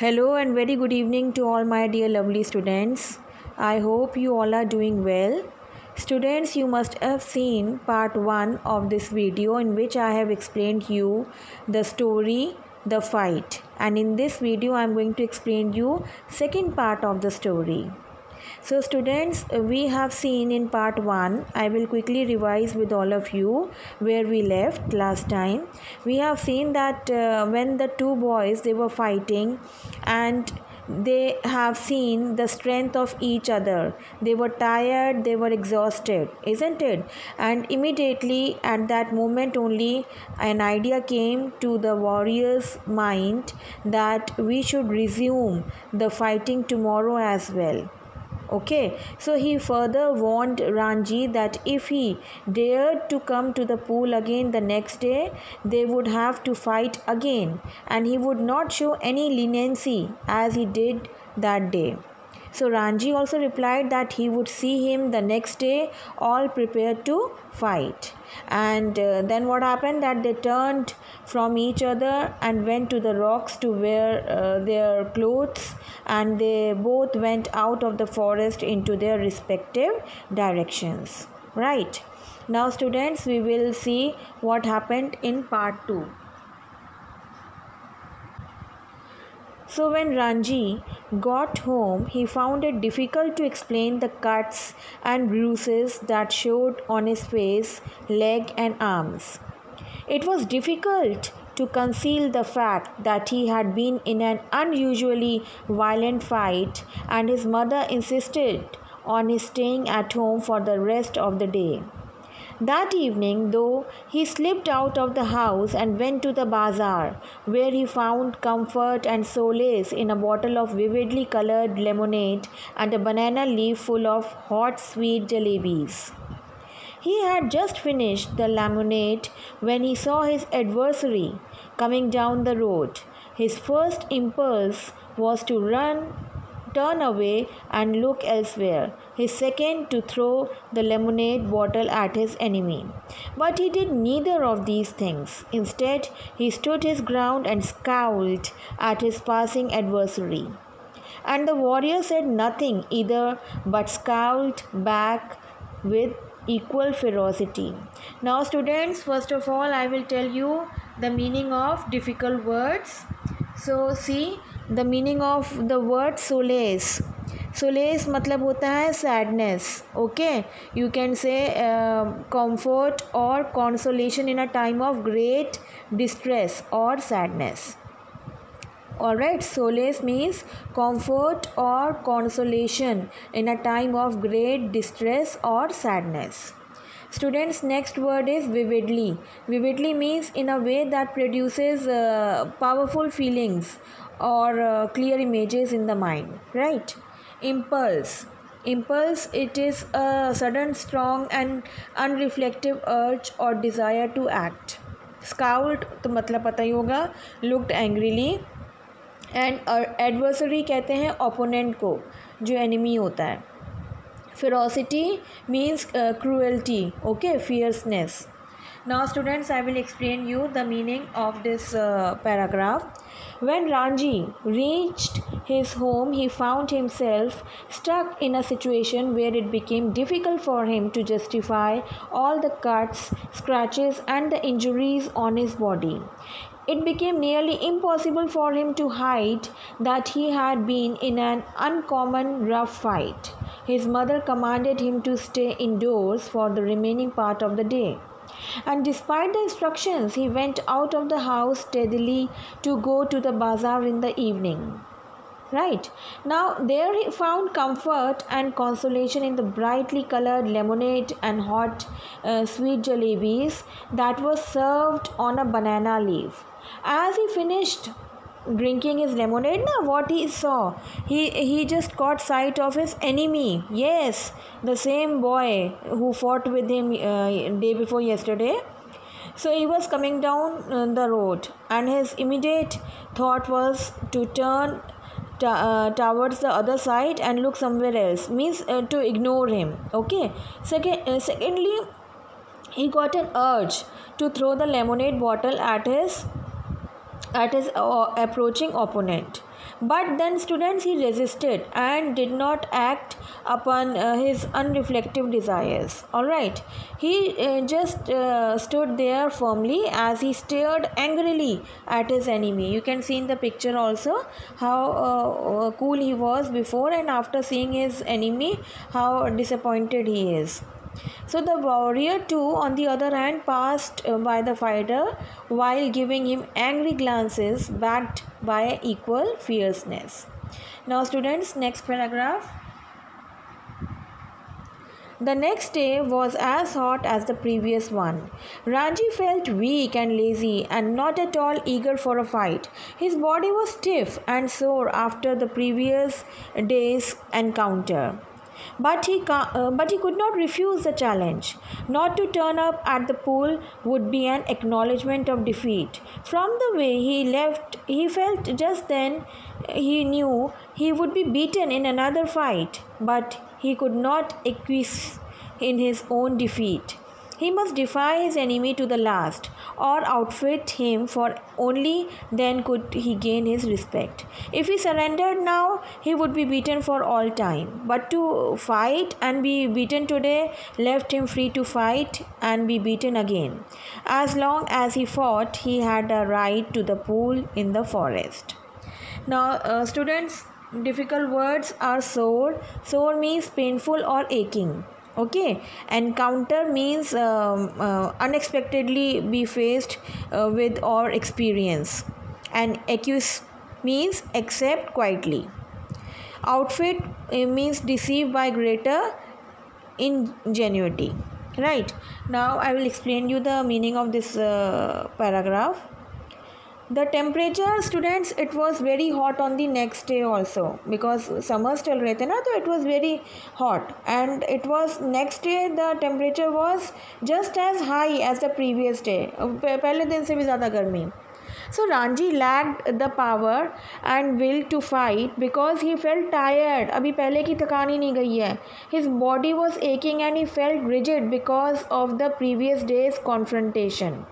Hello and very good evening to all my dear lovely students. I hope you all are doing well. Students, you must have seen part 1 of this video in which I have explained you the story the fight and in this video I am going to explain you second part of the story. So students, we have seen in part 1, I will quickly revise with all of you where we left last time. We have seen that uh, when the two boys, they were fighting and they have seen the strength of each other. They were tired they were exhausted isn't it? And immediately at that moment only an idea came to the warrior's mind that we should resume the fighting tomorrow as well okay. So he further warned ranji that if he dared to come to the pool again the next day they would have to fight again. And he would not show any leniency as he did that day so Ranji also replied that he would see him the next day, all prepared to fight. And uh, then what happened? That they turned from each other and went to the rocks to wear uh, their clothes, and they both went out of the forest into their respective directions. Right now, students, we will see what happened in part 2. So when Ranji got home, he found it difficult to explain the cuts and bruises that showed on his face, leg, and arms. It was difficult to conceal the fact that he had been in an unusually violent fight, and his mother insisted on his staying at home for the rest of the day. That evening, though, he slipped out of the house and went to the bazaar, where he found comfort and solace in a bottle of vividly colored lemonade and a banana leaf full of hot sweet jalebis. He had just finished the lemonade when he saw his adversary coming down the road. His first impulse was to run turn away and look elsewhere, his second to throw the lemonade bottle at his enemy. But he did neither of these things. Instead, he stood his ground and scowled at his passing adversary. And the warrior said nothing either but scowled back with equal ferocity. Now, students, first of all, I will tell you the meaning of difficult words. So, see the meaning of the word solace. Solace मतलब होता है sadness okay you can say comfort or consolation in a time of great distress or sadness all right solace means comfort or consolation in a time of great distress or sadness students next word is vividly vividly means in a way that produces powerful feelings और clear images in the mind right impulse impulse it is a sudden, strong, and unreflective urge or desire to act. Scout तो मतलब पता ही होगा looked angrily and adversary कहते हैं opponent को, जो enemy होता है. Ferocity means cruelty okay fierceness now students I will explain you the meaning of this paragraph when ranji reached his home he found himself stuck in a situation where it became difficult for him to justify all the cuts scratches and the injuries on his body it became nearly impossible for him to hide that he had been in an uncommon rough fight. His mother commanded him to stay indoors for the remaining part of the day. And despite the instructions, he went out of the house steadily to go to the bazaar in the evening. Right now, there he found comfort and consolation in the brightly colored lemonade and hot uh, sweet jalebis that was served on a banana leaf. As he finished drinking his lemonade now what he saw. He he just caught sight of his enemy. Yes the same boy who fought with him uh, day before yesterday. So he was coming down uh, the road and his immediate thought was to turn uh, towards the other side and look somewhere else. Means uh, to ignore him. Okay? Second uh, secondly he got an urge to throw the lemonade bottle at his at his uh, approaching opponent. But then students he resisted and did not act upon uh, his unreflective desires. All right. He uh, just uh, stood there firmly as he stared angrily at his enemy. You can see in the picture also how uh, uh, cool he was before and after seeing his enemy how disappointed he is so the warrior too, on the other hand, passed uh, by the fighter while giving him angry glances backed by equal fierceness. Now, students, next paragraph. The next day was as hot as the previous one. Ranji felt weak and lazy and not at all eager for a fight. His body was stiff and sore after the previous day's encounter. But he, uh, but he could not refuse the challenge. Not to turn up at the pool would be an acknowledgement of defeat. From the way he left, he felt just then he knew he would be beaten in another fight, but he could not acquiesce in his own defeat. He must defy his enemy to the last, or outwit him, for only then could he gain his respect. If he surrendered now, he would be beaten for all time. But to fight and be beaten today left him free to fight and be beaten again. As long as he fought, he had a right to the pool in the forest. Now, uh, students, difficult words are sore. Sore means painful or aching okay? Encounter means um, uh, unexpectedly be faced uh, with or experience. And acquiesce means accept quietly. Outwit uh, means deceived by greater ingenuity. Right? Now i will explain you the meaning of this uh, paragraph the temperature students it was very hot on the next day also because summer still rehte na so it was very hot and it was next day the temperature was just as high as the previous day pehle din se bhi zyada garmi so Ranji lacked the power and will to fight because he felt tired. अभी पहले की थकान ही नहीं गई है His body was aching and he felt rigid because of the previous day's confrontation.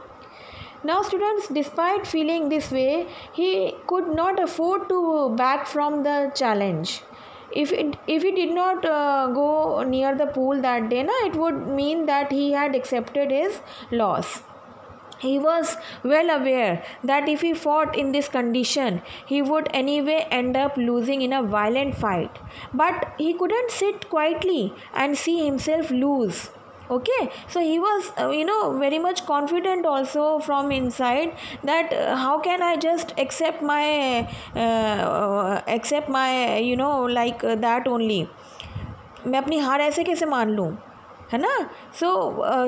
Now, students, despite feeling this way, he could not afford to back from the challenge. If it if he did not uh, go near the pool that day, na, it would mean that he had accepted his loss. He was well aware that if he fought in this condition, he would anyway end up losing in a violent fight. But he couldn't sit quietly and see himself lose okay so he was uh, you know very much confident also from inside that uh, how can i just accept my uh, accept my you know like uh, that only मैं अपनी हार ऐसे कैसे मान लूँ है ना so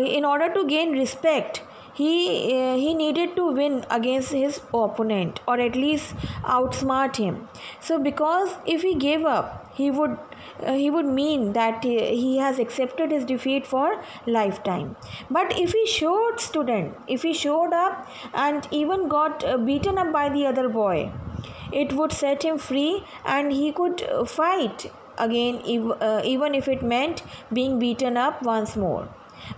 in order to gain respect he uh, he needed to win against his opponent or at least outsmart him. So because if he gave up he would uh, he would mean that he has accepted his defeat for lifetime. But if he showed student if he showed up and even got uh, beaten up by the other boy it would set him free and he could fight again even if it meant being beaten up once more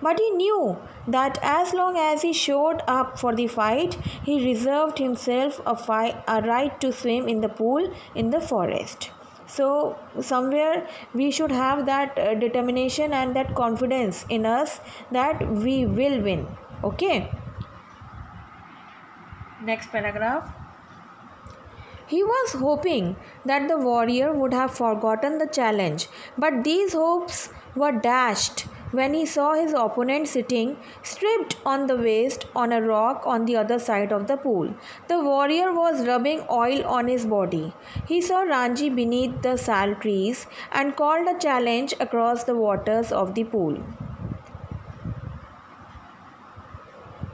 but he knew that as long as he showed up for the fight, he reserved himself a, fi- a right to swim in the pool in the forest. So, somewhere we should have that uh, determination and that confidence in us that we will win. Okay. Next paragraph. He was hoping that the warrior would have forgotten the challenge, but these hopes were dashed when he saw his opponent sitting stripped on the waist on a rock on the other side of the pool. The warrior was rubbing oil on his body. He saw Ranji beneath the sal trees and called a challenge across the waters of the pool.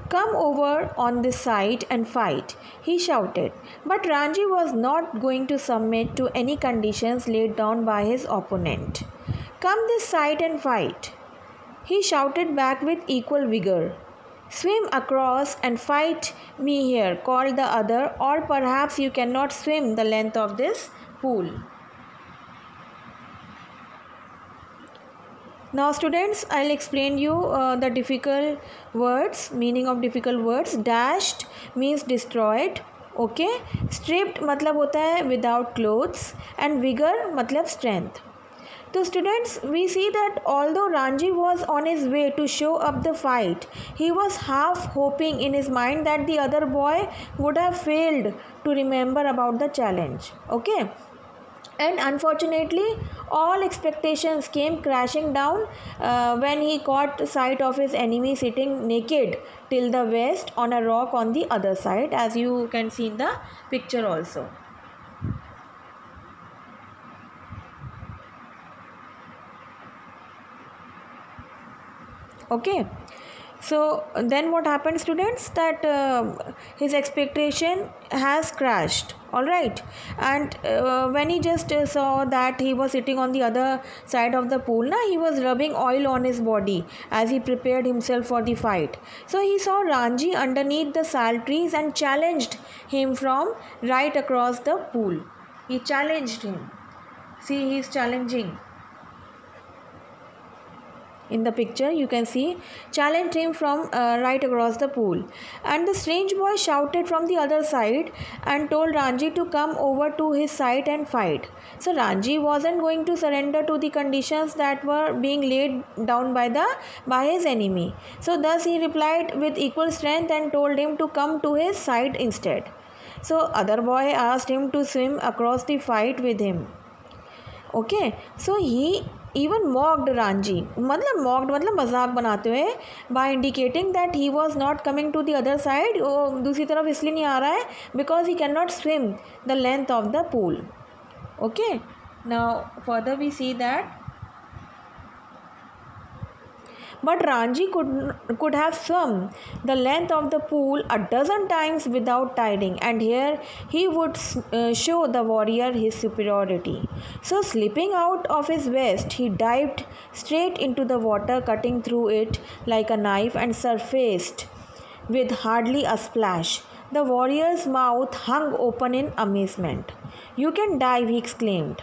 Come over on this side and fight, he shouted. But Ranji was not going to submit to any conditions laid down by his opponent. Come this side and fight He shouted back with equal vigor. Swim across and fight me here, called the other, or perhaps you cannot swim the length of this pool. Now, students, I'll explain you uh, the difficult words, meaning of difficult words. Dashed means destroyed, okay stripped मतलब होता है without clothes and vigour मतलब strength To students, we see that although Ranji was on his way to show up the fight, he was half hoping in his mind that the other boy would have failed to remember about the challenge. Okay? and unfortunately all expectations came crashing down uh, when he caught sight of his enemy sitting naked till the waist on a rock on the other side as you can see in the picture also okay. So then what happened students? That uh, his expectation has crashed. All right. And uh, when he just uh, saw that he was sitting on the other side of the pool now he was rubbing oil on his body as he prepared himself for the fight. So he saw ranji underneath the sal trees and challenged him from right across the pool. He challenged him. See he is challenging in the picture you can see challenged him from uh, right across the pool. And the strange boy shouted from the other side and told Ranji to come over to his side and fight. So Ranji wasn't going to surrender to the conditions that were being laid down by the by his enemy. So thus he replied with equal strength and told him to come to his side instead. So other boy asked him to swim across the fight with him. Okay. So he even mocked Ranji मतलब mocked मतलब मज़ाक बनाते हुए by indicating that he was not coming to the other side वो दूसरी तरफ़ इसलिए नहीं आ रहा है because he can not swim the length of the pool okay now further we see that but Ranji could, could have swum the length of the pool a dozen times without tiring, and here he would uh, show the warrior his superiority. So, slipping out of his vest, he dived straight into the water, cutting through it like a knife, and surfaced with hardly a splash. The warrior's mouth hung open in amazement. You can dive, he exclaimed.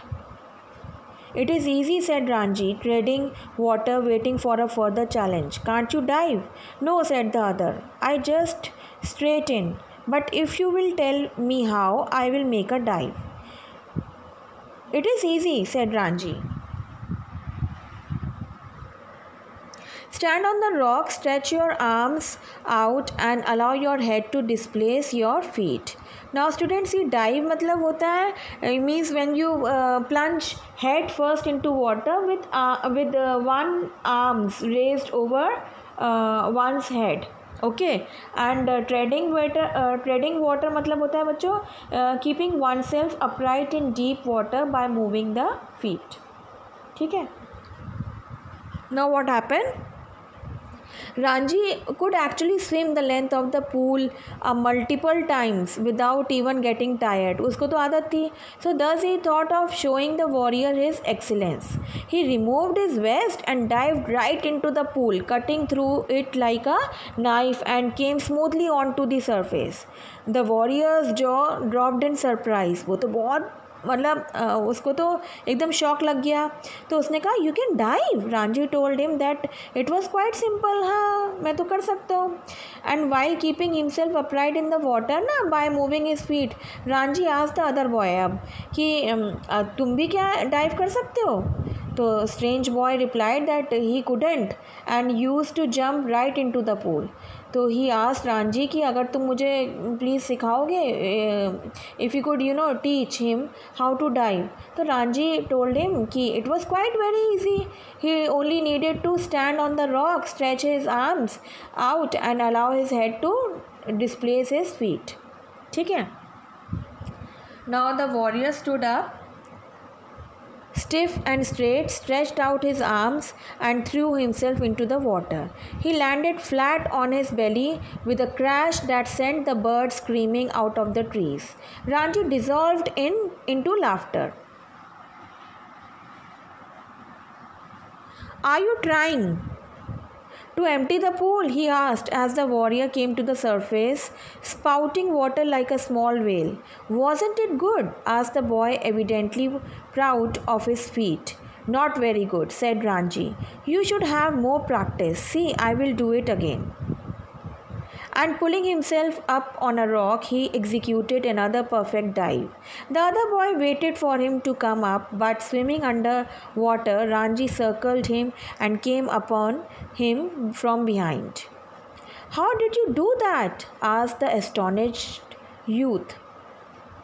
It is easy, said Ranji, treading water, waiting for a further challenge. Can't you dive? No, said the other. I just straight in. But if you will tell me how, I will make a dive. It is easy, said Ranji. Stand on the rock, stretch your arms out and allow your head to displace your feet. Now students ये dive मतलब होता है means when you plunge head first into water with with one arms raised over one's head okay and treading water treading water मतलब होता है बच्चों keeping oneself upright in deep water by moving the feet ठीक है? Now what happen Ranji could actually swim the length of the pool uh, multiple times without even getting tired. उसको तो आदत थी. So thus he thought of showing the warrior his excellence. He removed his vest and dived right into the pool, cutting through it like a knife and came smoothly onto the surface. The warrior's jaw dropped in surprise. वो तो बहुत मतलब उसको तो एकदम shock लग गया। तो उसने कहा you can dive Ranji told him that it was quite simple हाँ मैं तो कर सकता हूँ। And while keeping himself upright in the water ना by moving his feet Ranji आज द अदर बॉय अब, कि तुम भी क्या डाइव कर सकते हो? तो strange boy replied that he couldn't and used to jump right into the pool तो ही आस रांझी कि अगर तुम मुझे please सिखाओगे if you could you know teach him how to dive तो रांझी टोल्ड हिम कि it was quite very easy he only needed to stand on the rock stretch his arms out and allow his head to displace his feet ठीक है? Now the warrior stood up Stiff and straight, stretched out his arms and threw himself into the water. He landed flat on his belly with a crash that sent the birds screaming out of the trees. Ranji dissolved in into laughter. Are you trying? To empty the pool, he asked as the warrior came to the surface, spouting water like a small whale. Wasn't it good? asked the boy, evidently proud of his feat. Not very good, said Ranji. You should have more practice. See, I will do it again. And pulling himself up on a rock, he executed another perfect dive. The other boy waited for him to come up, but swimming under water, Ranji circled him and came upon him from behind. How did you do that? asked the astonished youth.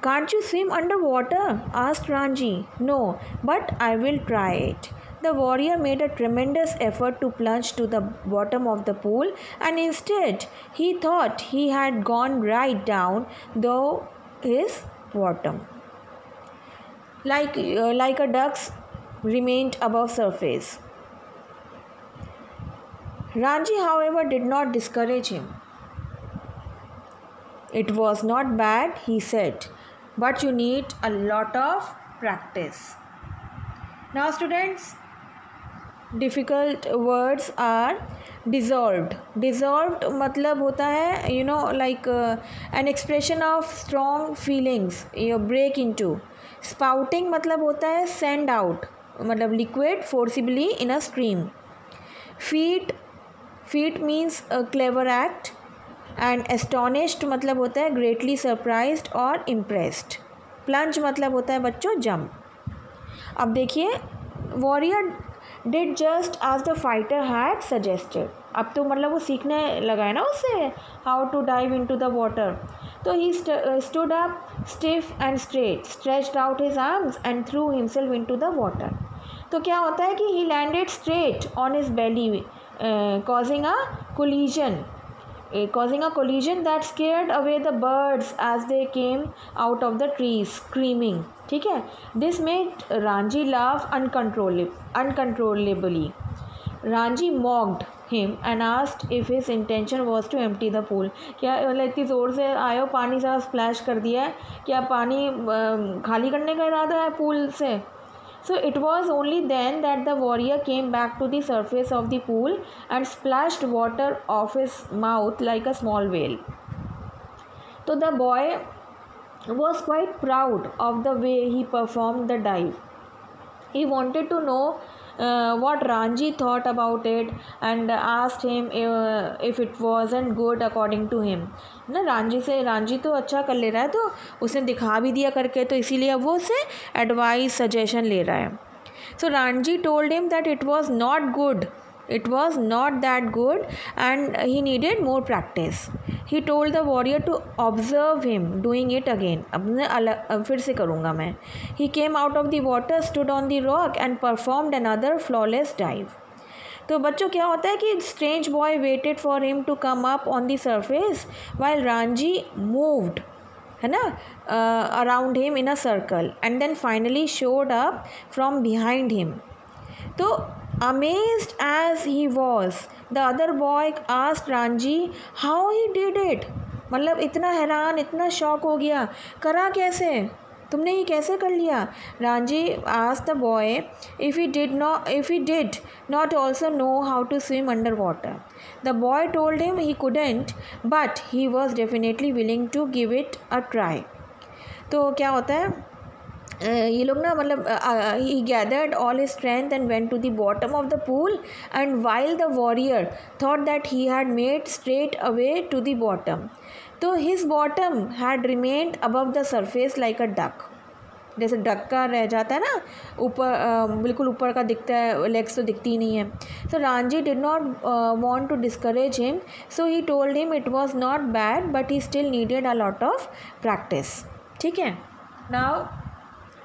Can't you swim underwater? asked Ranji. No, but I will try it. The warrior made a tremendous effort to plunge to the bottom of the pool, and instead he thought he had gone right down, though his bottom. Like, uh, like a duck's remained above surface. Ranji, however, did not discourage him. It was not bad, he said, but you need a lot of practice. Now, students, difficult words are dissolved dissolved मतलब होता है you know like an expression of strong feelings you break into spouting मतलब होता है send out मतलब liquid forcibly in a stream feat feat means clever act and astonished मतलब होता है ग्रेटली सरप्राइज़ और इम्प्रेस्ड प्लंज मतलब होता है बच्चों जम्प अब देखिए warrior did just as the fighter had suggested अब तो मतलब वो सीखने लगा है ना उससे how to dive into the water तो he stood up stiff and straight stretched out his arms and threw himself into the water तो क्या होता है कि he landed straight on his belly causing a collision causing a collision that scared away the birds as they came out of the trees, screaming. ठीक है? This made Ranji laugh uncontrollable uncontrollably Ranji mocked him and asked if his intention was to empty the pool क्या मतलब इतनी ज़ोर से आयो पानी सारा स्प्लैश कर दिया है? क्या पानी खाली करने का इरादा है पूल से? So it was only then that the warrior came back to the surface of the pool and splashed water of his mouth like a small well तो the boy was quite proud of the way he performed the dive. He wanted to know uh, what Ranji thought about it and asked him uh, if it wasn't good according to him. Ranji से रांझी तो अच्छा कर ले रहा है तो उसने दिखा भी दिया करके तो इसीलिए अब वो उससे एडवाइस सजेशन ले रहा है so Ranji told him that it was not good it was not that good and he needed more practice he told the warrior to observe him doing it again अब मैं फिर से करूँगा मैं he came out of the water stood on the rock and performed another flawless dive तो बच्चों क्या होता है कि strange boy waited for him to come up on the surface while Ranji moved है ना around him in a circle and then finally showed up from behind him तो Amazed as he was, the other boy asked Ranji how he did it. मतलब इतना हैरान इतना shock हो गया। करा कैसे? तुमने ये कैसे कर लिया? रांझी आज the boy if he did not if he did not also know how to swim under water the boy told him he couldn't but he was definitely willing to give it a try तो क्या होता है? ये लोग ना मतलब he gathered all his strength and went to the bottom of the pool and while the warrior thought that he had made straight away to the bottom तो his bottom had remained above the surface like a duck जैसे duck का रह जाता है ना, ऊपर बिल्कुल ऊपर का दिखता है लेग्स तो दिखती नहीं है। So Ranji did not want to discourage him so he told him it was not bad but he still needed a lot of practice ठीक है? Now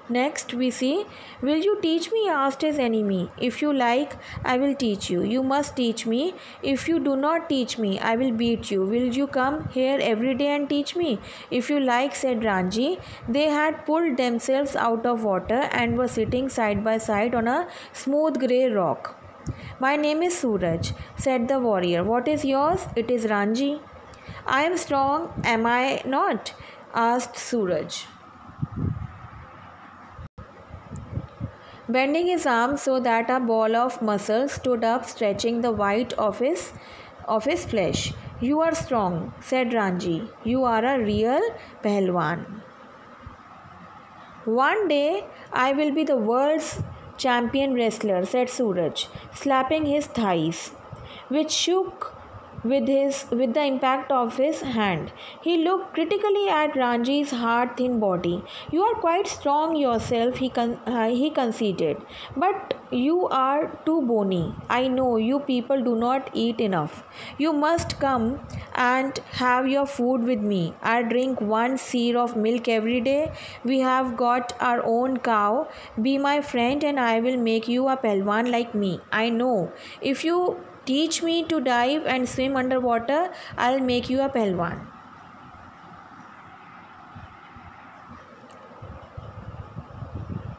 Next, we see, Will you teach me? asked his enemy. If you like, I will teach you. You must teach me. If you do not teach me, I will beat you. Will you come here every day and teach me? If you like, said Ranji. They had pulled themselves out of water and were sitting side by side on a smooth grey rock. My name is Suraj, said the warrior. What is yours? It is Ranji. I am strong, am I not? asked Suraj. Bending his arm so that a ball of muscle stood up, stretching the white of his, of his flesh. You are strong, said Ranji. You are a real Pahlwan. One day I will be the world's champion wrestler, said Suraj, slapping his thighs, which shook with his with the impact of his hand. He looked critically at Ranji's hard, thin body. You are quite strong yourself, he con- uh, he conceded, but you are too bony. I know you people do not eat enough. You must come and have your food with me. I drink one seer of milk every day. We have got our own cow. Be my friend, and I will make you a pelwan like me. I know if you Teach me to dive and swim underwater. I'll make you a Pelwan.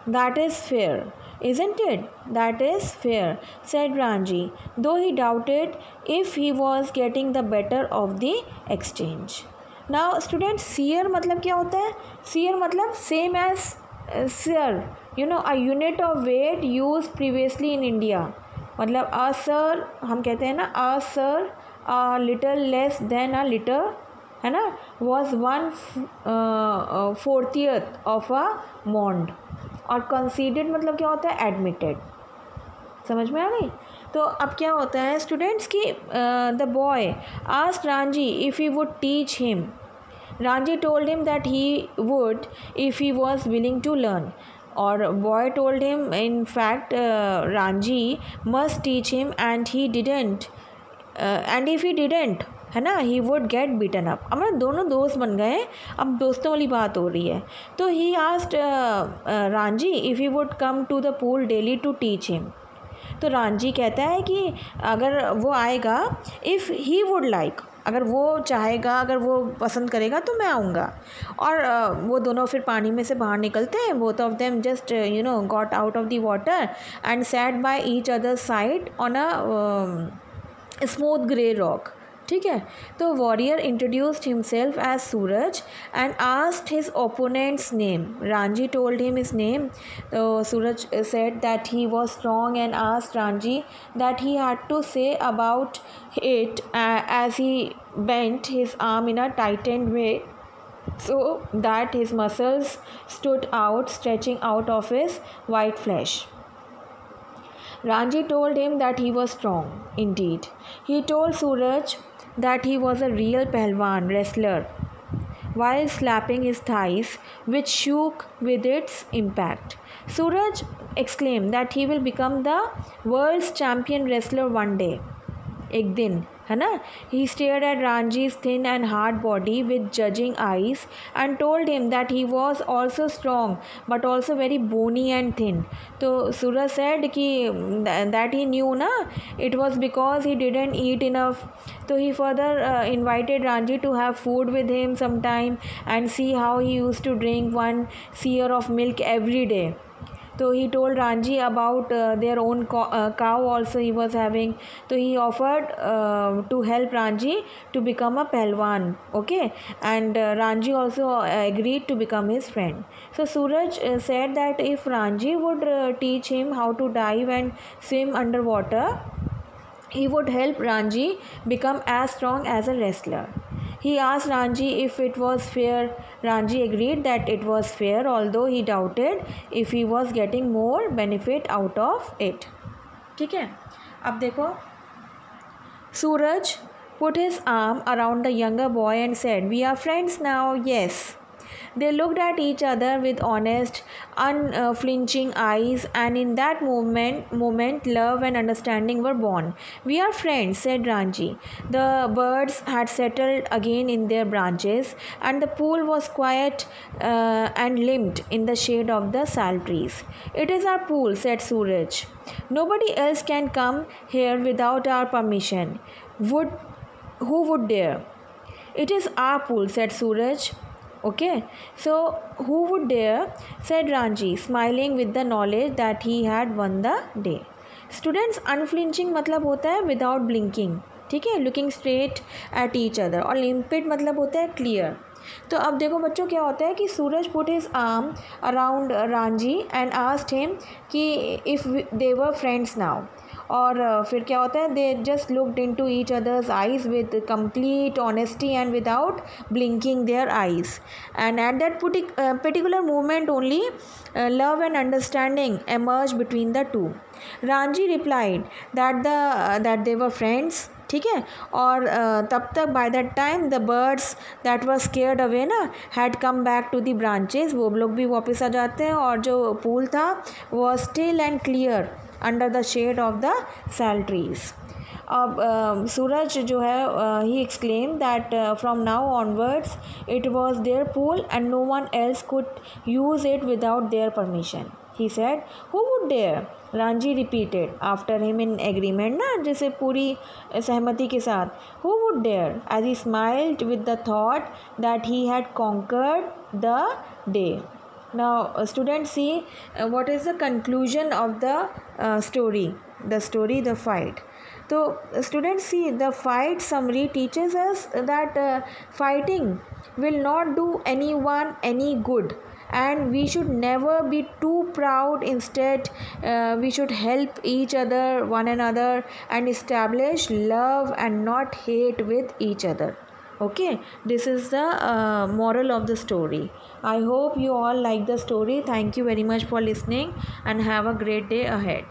That is fair, isn't it? That is fair, said Ranji, though he doubted if he was getting the better of the exchange. Now, students, seer मतलब क्या होता है seer मतलब same as uh, seer, you know, a unit of weight used previously in India. मतलब अ sir हम कहते हैं ना a seer a little less than a litre है ना was one fortieth of a maund और कंसीडेड मतलब क्या होता है? एडमिटेड समझ में आ गई? तो अब क्या होता है स्टूडेंट्स की the boy ask Ranji if you would teach him Ranji told him that he would if he was willing to learn told him in fact uh, Ranji must teach him and he didn't uh, and if he didn't है ना he would get beaten up अब ना दोनों दोस्त बन गए अब दोस्तों वाली बात हो रही है। तो he asked Ranji if he would come to the pool daily to teach him तो रांझी कहता है कि अगर वो आएगा इफ़ ही वुड लाइक अगर वो चाहेगा, अगर वो पसंद करेगा तो मैं आऊँगा। और वो दोनों फिर पानी में से बाहर निकलते हैं both of them just you know got out of the water and sat by each other side on a smooth grey rock ठीक है तो warrior introduced himself as Suraj and asked his opponent's name Ranjhi told him is name तो Suraj said that he was strong and asked Ranjhi that he had to say about it as he bent his arm in a tightened way so that his muscles stood out, stretching out of his white flesh. Ranji told him that he was strong indeed. He told Suraj that he was a real Pehlwan wrestler while slapping his thighs, which shook with its impact. Suraj exclaimed that he will become the world's champion wrestler one day. Ek din, है he stared at Ranji's thin and hard body with judging eyes and told him that he was also strong but also very bony and thin. So Suraj said that he knew na it was because he didn't eat enough. So he further uh, invited Ranji to have food with him sometime and see how he used to drink one seer of milk every day so he told Ranji about uh, their own uh, cow also he was having. So he offered uh, to help Ranji to become a Pelwan okay? And uh, Ranji also agreed to become his friend. So Suraj said that if Ranji would teach him how to dive and swim underwater he would help Ranji become as strong as a wrestler he asked Ranji if it was fair. Ranji agreed that it was fair, although he doubted if he was getting more benefit out of it. ठीक है अब देखो सूरज put his arm around the younger boy and said, We are friends now, yes. They looked at each other with honest, unflinching eyes, and in that moment, moment, love and understanding were born. We are friends, said Ranji. The birds had settled again in their branches, and the pool was quiet uh, and limpid in the shade of the sal trees. It is our pool, said Suraj. Nobody else can come here without our permission. Would who would dare? It is our pool, said Suraj. Okay, so who would dare? said Ranji, smiling with the knowledge that he had won the day. Students, unflinching मतलब होता है without blinking. ठीक है looking straight at each other और limpid मतलब होता है clear तो अब देखो बच्चों क्या होता है कि Suraj put his arm around Ranjhi and asked him कि if they were friends now और फिर क्या होता है they just looked into each other's eyes with complete honesty and without blinking their eyes and at that particular moment only love and understanding emerge between the two Ranjhi replied that the that they were friends ठीक है? और तब तक by that time the birds that were scared away ना had come back to the branches वो लोग भी वापस आ जाते हैं और जो पूल था वो still and clear under the shade of the cell trees अब सूरज जो है ही exclaim that from now onwards it was there pool and no one else could use it without their permission he said who would dare Ranjhi repeated after him in agreement ना जैसे पूरी सहमति के साथ who would dare as he smiled with the thought that he had conquered the day now students see uh, what is the conclusion of the uh, story? The story the fight. So students see the fight summary teaches us that uh, fighting will not do anyone any good. And we should never be too proud. Instead uh, we should help each other one another and establish love and not hate with each other okay this is the uh, moral of the story. I hope you all like the story. Thank you very much for listening and have a great day ahead